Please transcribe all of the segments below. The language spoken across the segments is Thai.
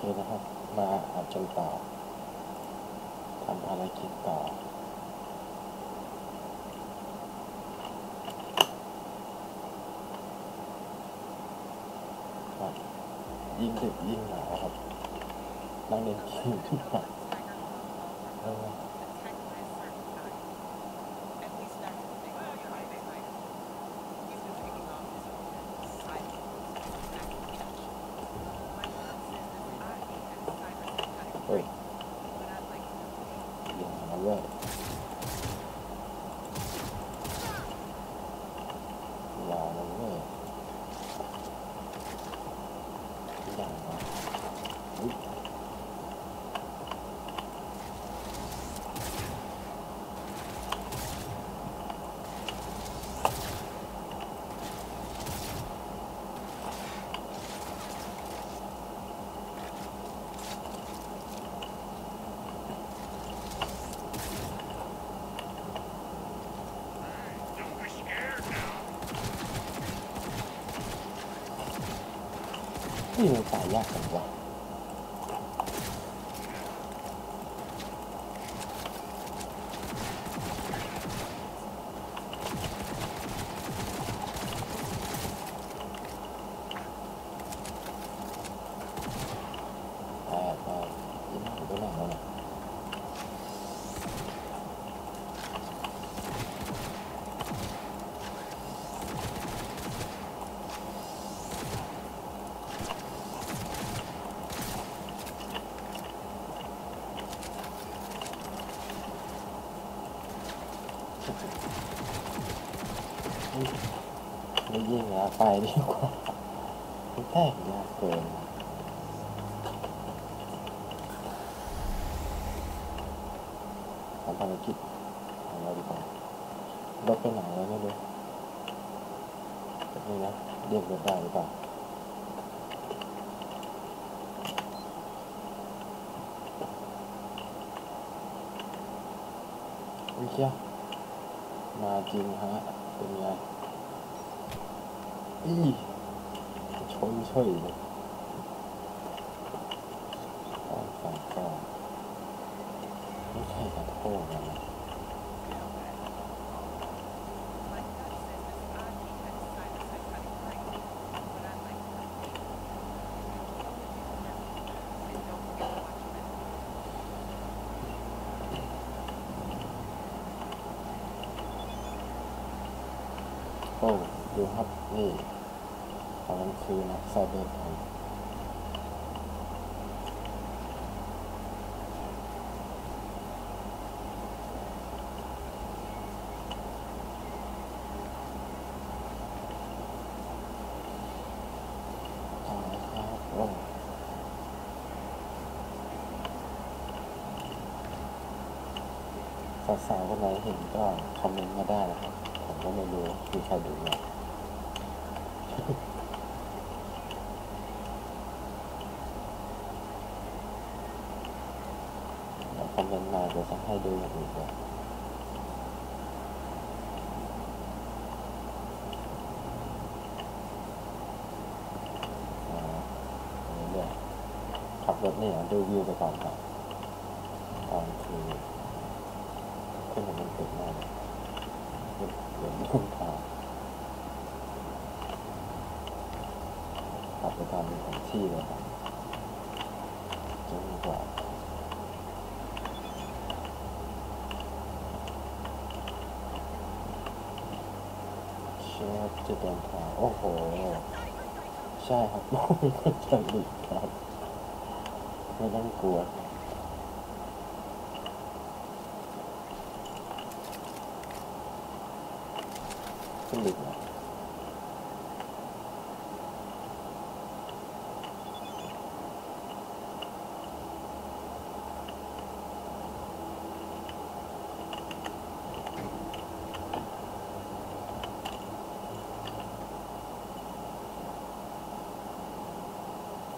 เคนะครับ มาอัดจนต่อทำภารกิจต่อครับยิ่งดึกยิ่งหนาวครับนั่งเล่นเกมขึ้นมาเออเฮ้ยอย่างนั้นเลยอย่าเลยเว้ยอย่างนั้นอุ๊ย นี่มันตายยากจังวะแต่แต่ยังไม่รู้เรื่องแล้วนะ ไม่ยิงแล้วไปดีกว่าแตกยากเกินทำภารกิจของเราดีกว่ารถไปไหนแล้วไม่รู้แบบนี้นะเรียกรถได้หรือเปล่าวิเชีย มาจริงฮะ เป็นไงอีชนเฉยเลยสองสองสองไม่ใช่กระโทษนะ โอ้ดูครับ นี่ตอนนั้นคือนะไซเบอร์พังต่อนะครับโอ้สาวๆคนไหนเห็นก็คอมเมนต์มาได้นะครับ ผมก็ไม่รู้มีใครดูไหมแล้วคอมเมนต์มาเดี๋ยวจะให้ดูอย่างอื่นด้วยอ่าอันนี้เนี่ยขับรถเนี่ยดูวิวไปก่อนครับตอนคือขึ้นมาเป็นตึกมากเลย เดี๋ยวเดี๋ยวมุ่งทางขับไปตามแผนที่เลยครับจนกว่าเชฟจะเดินทางโอ้โห ใช่ครับไม่ต้องจะหลีกครับ ไม่ต้องกลัว ขึ้นหลีก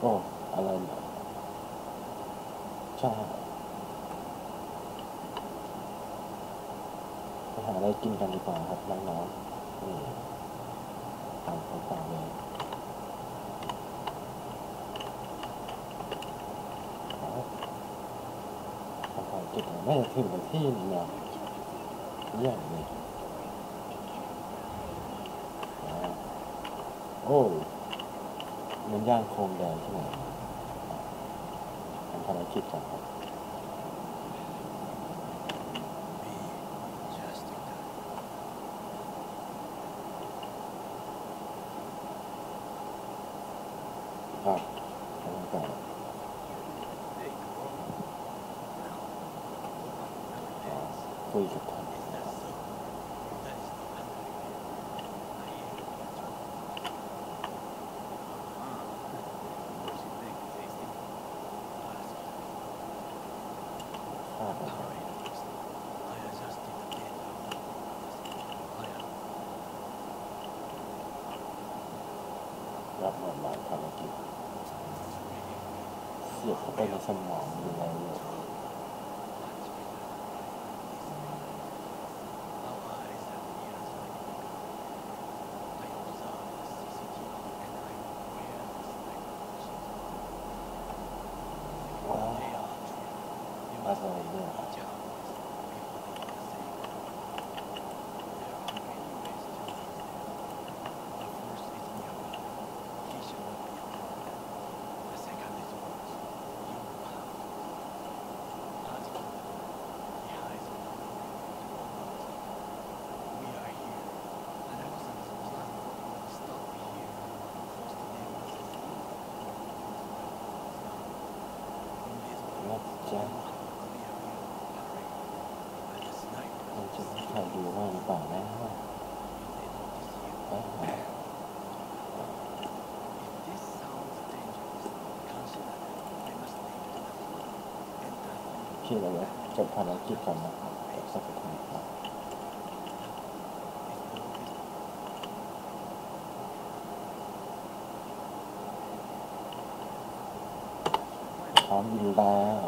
โอ้อะไรเนี่ยใช่ไปหาอะไรกินกันดีกว่าครับน้องๆ ต่างต่างม่งจุถึงที่นี่นาะเยี่ยมเลยโอ้ยมันย่างโครงแดงที่ไหนทำภารกิจก่อนครับาคุยกับท่านนะครับข้าไปครับรับหมดหมายภารกิจเสียบเข้าไปในสมองอยู่แล้วเลยว้าว อะไรเนี่ยนับ จะใครดูบ้างหรือเปล่านะไปหาพี่เราจะจบภารกิจก่อนนะครับจบสักทีครับพร้อมยิงแล้ว